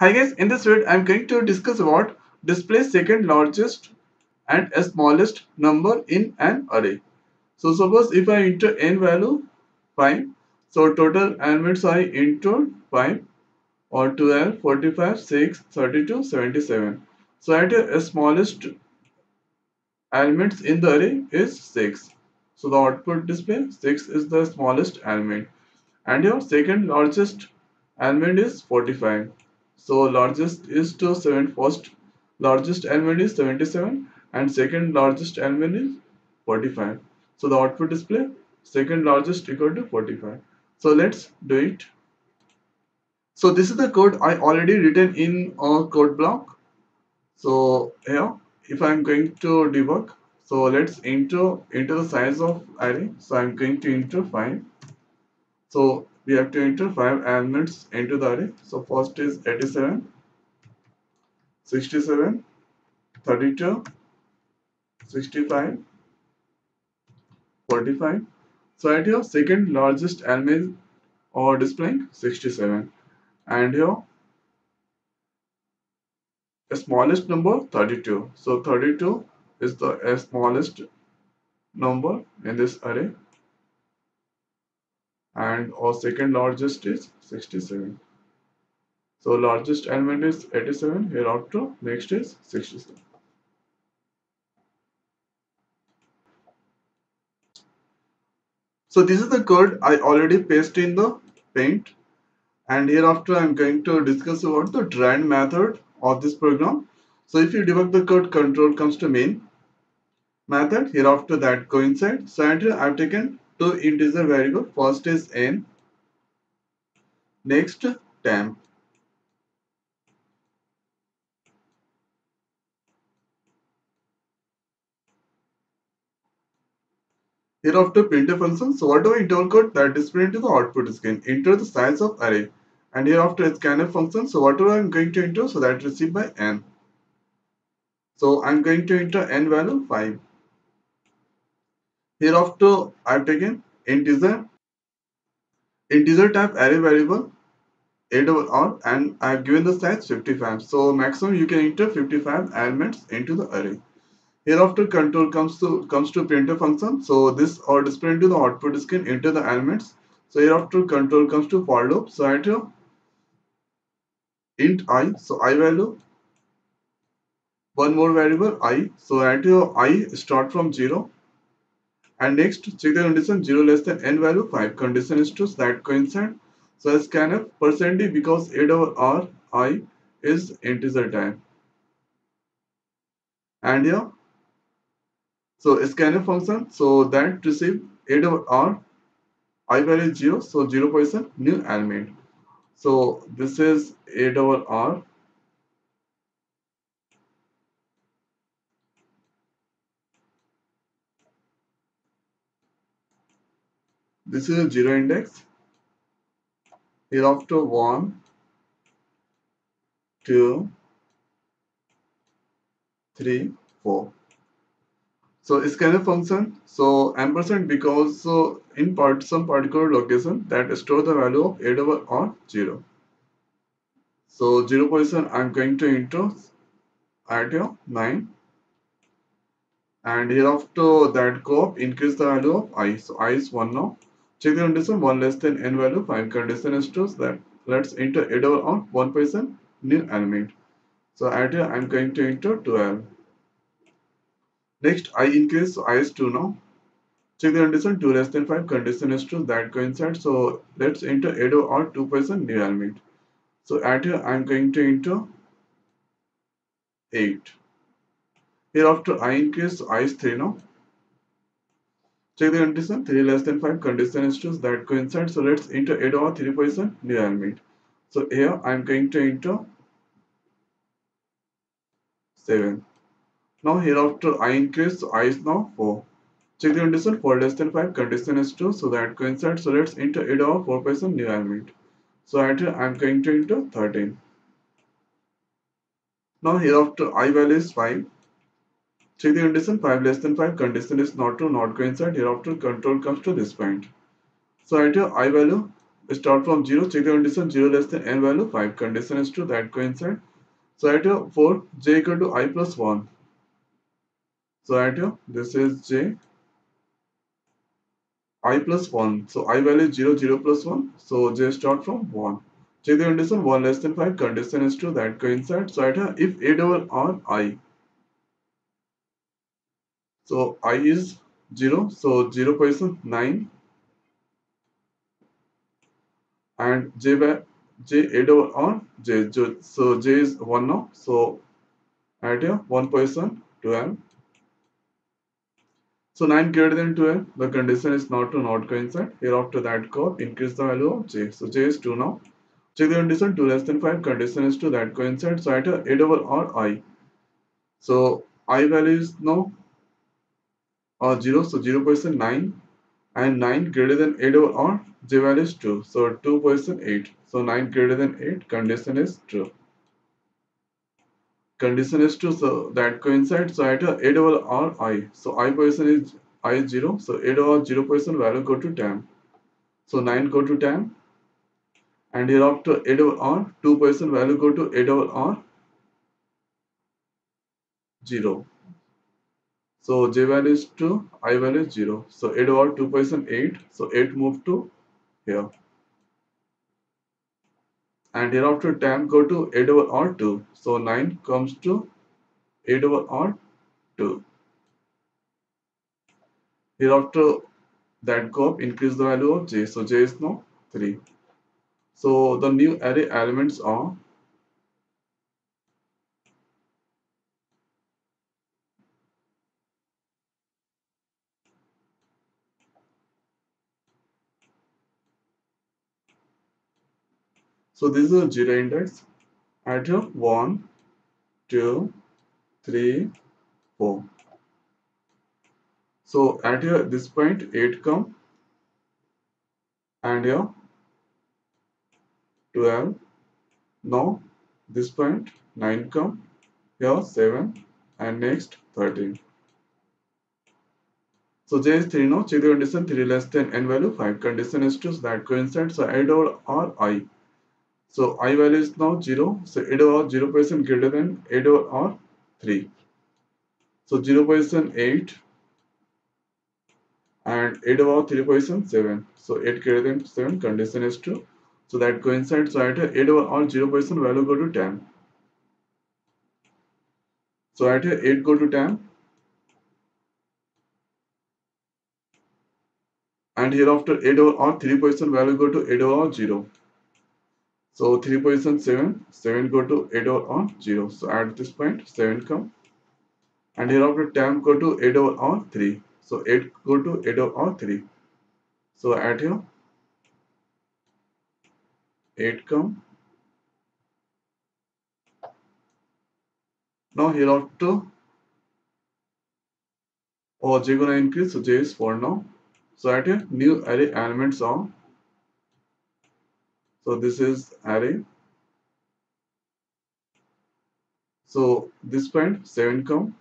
Hi guys, in this video I'm going to discuss about display second largest and smallest number in an array. So suppose if I enter n value 5, so total elements I enter 5 or 12, 45, 6, 32, 77. So at the smallest elements in the array is 6. So the output display 6 is the smallest element and your second largest element is 45 so largest is to 7 first largest element is 77 and second largest element is 45 so the output display second largest equal to 45 so let's do it. So this is the code i already written in a code block. So here if i'm going to debug so let's enter enter the size of array. So i'm going to enter 5 so we have to enter 5 elements into the array. So first is 87, 67, 32, 65, 45. So at your second largest element or displaying 67 and here smallest number 32. So 32 is the smallest number in this array and our second largest is 67 so largest element is 87 hereafter next is 67 so this is the code i already pasted in the paint and hereafter i'm going to discuss about the rand method of this program. So if you debug the code control comes to main method. Hereafter that coincide so i've taken two integer variable first is n next temp Hereafter printf function, so whatever internal code that is printed to the output screen, enter the size of array. And hereafter scanf function, so whatever I'm going to enter, so that received by n. So I'm going to enter n value 5. Hereafter I've taken integer. Integer type array variable a double r and I have given the size 55 so maximum you can enter 55 elements into the array. Hereafter control comes to comes to printf function. So this or display into the output screen enter the elements. So hereafter control comes to for loop. So your int i so i value. One more variable i. So your i start from 0 and next, check condition 0 less than n value 5. Condition is true, so that coincide. So scan scanf percent d because 8 over r i is integer time. And here, so scanf function, so that receive 8 over r i value 0, so 0 percent new element. So this is 8 over r This is a zero index. Hereafter one, two, three, four. So it's kind of function. So ampersand because so in part some particular location that store the value of 8 over or 0. So 0 position I'm going to enter at your 9 and hereafter that go up increase the value of i. So i is 1 now. Check the condition 1 less than n value 5 condition is true that let's enter a double on 1 person new element. So at here I'm going to enter 12. Next I increase so I is 2 now. Check the condition 2 less than 5 condition is true that coincides. So let's enter a double or 2 person new element. So at here I'm going to enter 8. Hereafter I increase so I is 3 now. Check the condition 3 less than 5 condition is true that coincides. So let's enter 8 over 3 position new element. So here I am going to enter 7. Now hereafter I increase so I is now 4. Check the condition 4 less than 5 condition is true so that coincides. So let's enter 8 over 4 position new element. So at here I am going to enter 13. Now hereafter I value is 5 Check the condition 5 less than 5 condition is not true not coincide. Hereafter control comes to this point. So at your i value start from 0 check the condition 0 less than n value 5 condition is true that coincide. So at your 4 j equal to i plus 1 so at your this is j i plus 1 so i value is 0 0 plus 1 so j start from 1 check the condition 1 less than 5 condition is true that coincide. So at your if a double r i so i is 0 so 0 percent 9 and j by j j a double r j so j is 1 now so add here 1 percent 12 so 9 greater than 12, the condition is not to not coincide. Here after that curve, increase the value of j. So j is 2 now. Check the condition 2 less than 5, condition is to that coincide. So at a double r i. So i value is now uh, 0, so 0 percent 9 and 9 greater than a double r, j value is 2. So 2 percent 8. So 9 greater than 8, condition is true condition is true so that coincides so at a double r i so i person is i is 0 so a double 0 person value go to 10 so 9 go to 10 and hereafter a double r 2 person value go to a double r 0 so j value is 2 i value is 0 so 8 over 2 person 8 so 8 move to here. And hereafter tam go to 8 over r2 so 9 comes to 8 over r2 hereafter that go up increase the value of j. So j is now 3 so the new array elements are So this is a zero index. At here 1, 2, 3, 4. So at here this point 8 come. And here 12. Now this point 9 come. Here 7 and next 13. So J is 3 now, check the condition 3 less than n value 5 condition is true. So that coincides. So add over r i so i value is now 0. So 8 over 0 percent greater than 8 over or 3. So 0 percent 8 and 8 over 3 percent 7. So 8 greater than 7 condition is true. So that coincides. So at 8 over or 0 percent value go to 10. So at 8 go to 10. And hereafter 8 over or 3 percent value go to 8 over 0. So 3 position 7, 7 go to 8 over on 0. So at this point 7 come. And here after 10 go to 8 over on 3. So 8 go to 8 over on 3. So at here 8 come. Now here after oh j gonna increase so j is 4 now. So at here new array elements are so this is array. So this point 7 come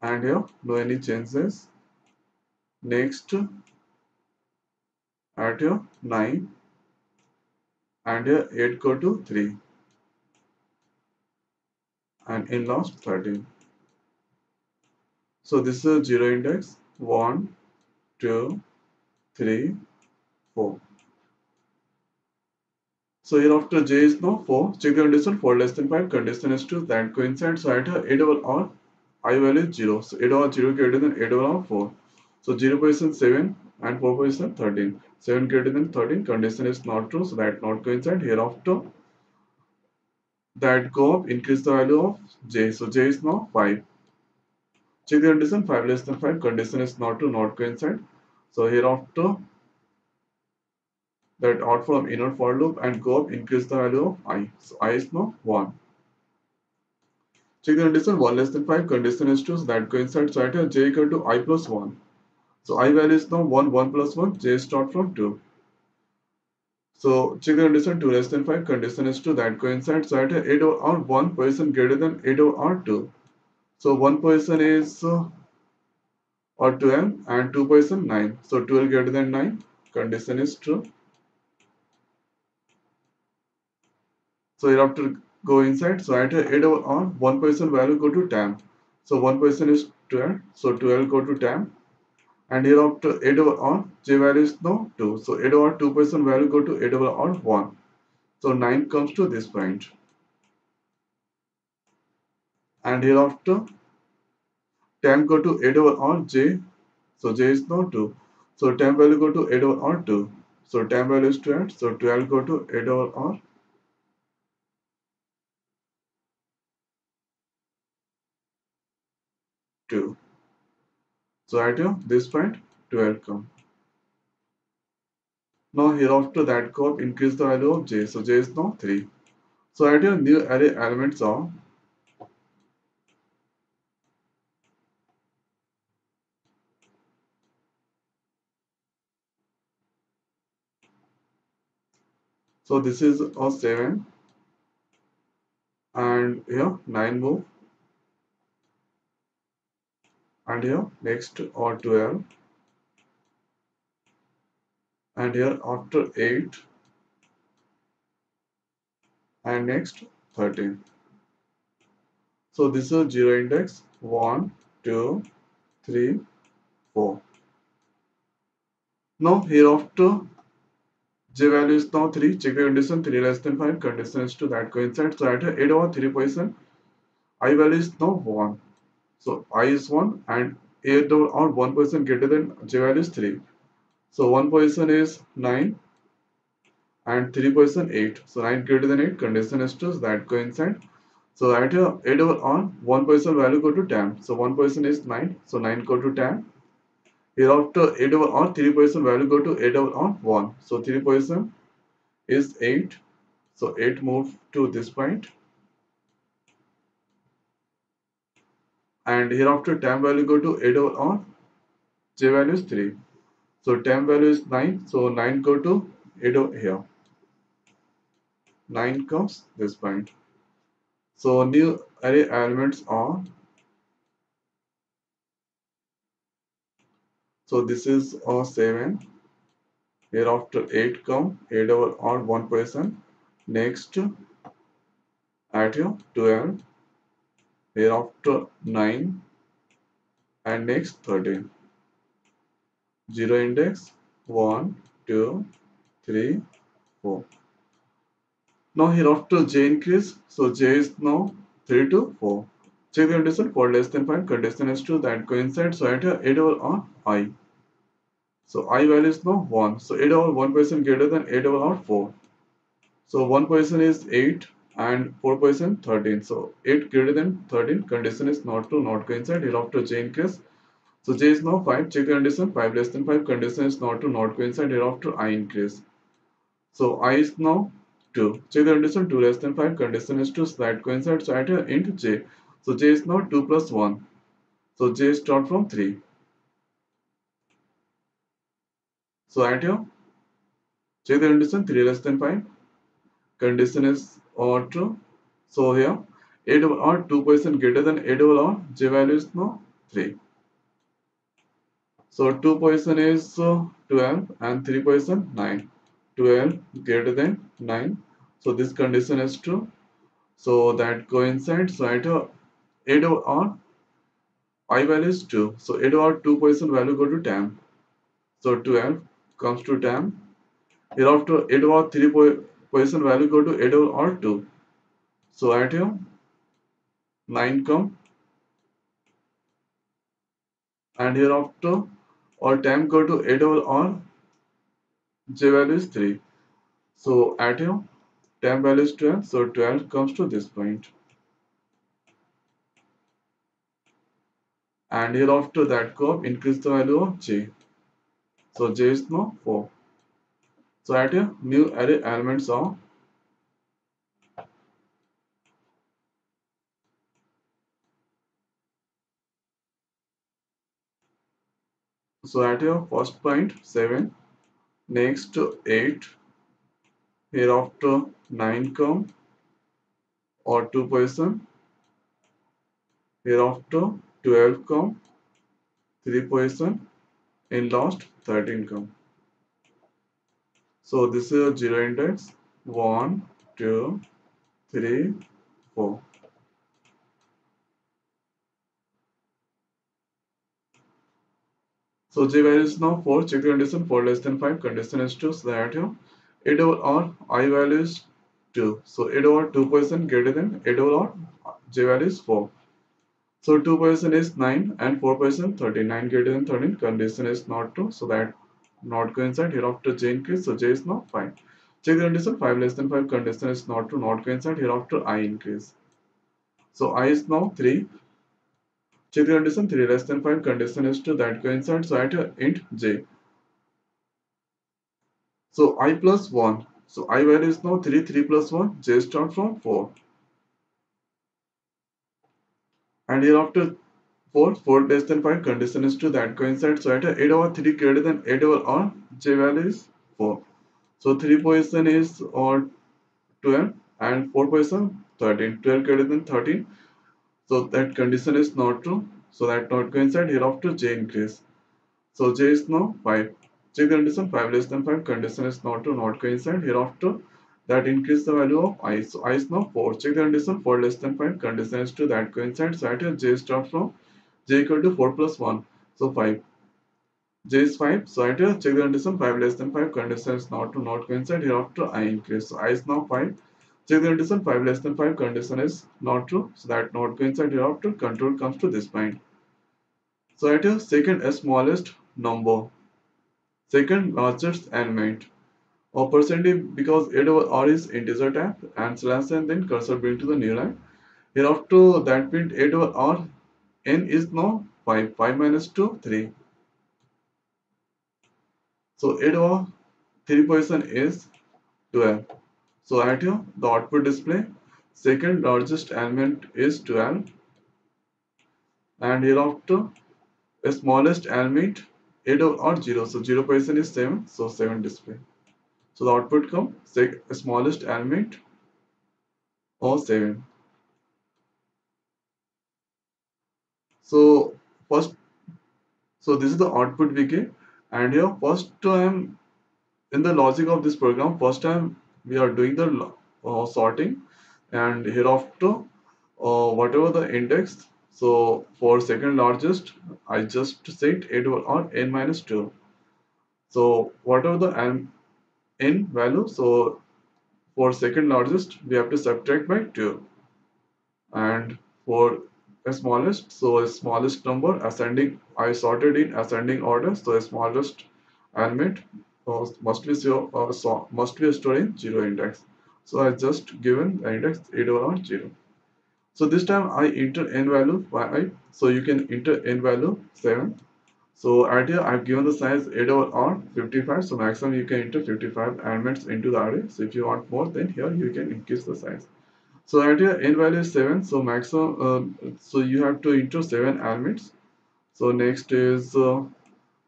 and here no any changes. Next at here 9 and here 8 go to 3 and in last 13. So this is 0 index 1, 2, 3, 4. So here after j is now 4, check the condition 4 less than 5, condition is true, that coincides. So at a double r, i value is 0. So a double 0 greater than a double r 4. So 0 percent 7 and 4 percent 13. 7 greater than 13, condition is not true, so that not coincide. Hereafter, that go up, increase the value of j. So j is now 5. Check the condition 5 less than 5, condition is not true, not coincide. So hereafter, that out from inner for loop and go up increase the value of i. So i is now 1. Check the condition 1 less than 5 condition is true so that coincides so at j equal to i plus 1. So i value is now 1 1 plus 1 j start from 2. So check the condition 2 less than 5 condition is true that coincides so at 8 over 1 person greater than 8 over r2. So 1 person is uh, or 12 and 2 person 9. So 12 greater than 9 condition is true. So you have to go inside. So at 8 over on 1 person value go to temp. So 1 person is 12. So 12 go to temp. And here after 8 over on j value is no 2. So 8 over 2 person value go to 8 over on 1. So 9 comes to this point. And here after temp go to 8 over on j. So j is no 2. So temp value go to 8 over on 2. So temp value is 12. So 12 go to 8 over on 2. So at this point 12 come. Now hereafter that curve increase the value of j. So j is now 3. So at your new array elements are So this is a 7 and here 9 move here next or 12 and here after 8 and next 13 so this is zero index. 1 2 3 4 now hereafter j value is now 3 check the condition. 3 less than 5 condition is to that coincide. So at 8 over 3 position i value is now 1 so i is 1 and 8 or 1 person greater than j value is 3. So 1 person is 9 and 3 person 8. So 9 greater than 8 condition is true so that coincide. So at 8 over on 1 person value go to 10. So 1 person is 9. So 9 go to 10. Hereafter 8 over on 3 person value go to 8 over on 1. So 3 person is 8. So 8 move to this point. And hereafter temp value go to 8 over on j value is 3 so temp value is 9 so 9 go to 8 over here. 9 comes this point. So new array elements are so this is a 7 hereafter 8 come 8 over on 1 person next at here 12 hereafter 9 and next 13 0 index 1 2 3 4 now hereafter j increase. So j is now 3 to 4 check the condition for less than 5 condition is true that coincides so at a double on i. So i value is now 1 so 8 over 1 person greater than 8 over 4 so 1 person is 8 and 4 percent 13 so 8 greater than 13 condition is not to not coincide. Hereafter j increase so j is now 5 check condition 5 less than 5 condition is not to not coincide. Hereafter i increase so i is now 2 check the condition 2 less than 5 condition is 2 so that coincides so at int j. So j is now 2 plus 1 so j start from 3 so at here check the condition 3 less than 5 condition is or true. So here 8 or 2 percent greater than 8 or j value is no 3. So 2 percent is uh, 12 and 3 percent 9. 12 greater than 9. So this condition is true. So that coincides. So at uh, 8 or i value is 2. So 8 or 2 percent value go to 10. So 12 comes to 10. Hereafter 8 or 3 position value go to 8 or 2 so at here 9 come. And here after or time go to 8 or j value is 3 so at here time value is 12 so 12 comes to this point. And here after that curve increase the value of j. So j is now 4 so add a new array elements of so at your first point 7 next 8 hereafter 9 come or 2 person hereafter 12 come 3 person in last 13 come So this is a zero index. One, two, three, four. So j value is now 4. Check the condition 4 less than 5. Condition is 2. So that here 8 over r i value is 2. So 8 over 2 percent greater than 8 over r j value is 4. So 2 percent is 9 and 4 percent 13. 9 greater than 13. Condition is not true. So that not coincide. Here after j increase. So j is now 5. Check the condition 5 less than 5. Condition is not true. Not coincide. Here after i increase. So i is now 3 Check the condition 3 less than 5 condition is to that coincides so at int j. So i plus 1. So i value is now 3, 3 plus 1, j start from 4. And here after 4, 4 less than 5 condition is to that coincides so at 8 over 3 greater than 8 over r, j value is 4. So 3 position is or 12 and 4 position 13, 12 greater than 13 so that condition is not true. So that not coincide hereafter j increase. So j is now 5. Check the condition 5 less than 5 condition is not true, not coincide hereafter that increase the value of i. So i is now 4. Check the condition 4 less than 5 condition is true that coincides. So at j start from j equal to 4 plus 1. So 5. j is 5. So at check the condition 5 less than 5 condition is not true, not coincide hereafter i increase. So i is now 5 Check the condition 5 less than 5 condition is not true. So that not coincide hereafter control comes to this point. So at your second smallest number, second largest element or percentage because 8 over r is integer type and slash and then cursor bring to the new line. Hereafter that print 8 over r n is now 5. 5 minus 2 3. So 8 over 3 position is 12. So at here the output display second largest element is 12 and hereafter the smallest element 8 or 0 so 0 position is 7 so 7 display so the output come smallest element or 7 so first so this is the output we get. And here first time in the logic of this program first time we are doing the uh, sorting. And hereafter uh, whatever the index so for second largest I just set 8 or n minus 2 so whatever the n, n value so for second largest we have to subtract by 2 and for smallest so a smallest number ascending I sorted in ascending order so a smallest element uh, must be zero, uh, so must be stored in zero index. So I just given the index 8 over 0. So this time I enter n value 5. So you can enter n value 7. So at here I've given the size 8 over r 55. So maximum you can enter 55 elements into the array. So if you want more then here you can increase the size. So here n value is 7. So maximum uh, so you have to enter 7 elements. So next is uh,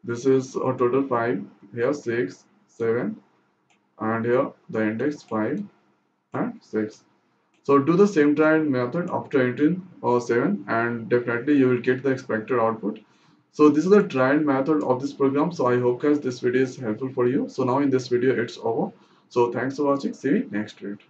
this is a total 5 here 6 7 and here the index 5 and 6 so do the same trial method after entering uh, 7 and definitely you will get the expected output. So this is the trial method of this program. So i hope guys this video is helpful for you. So now in this video it's over. So thanks for watching. See you next week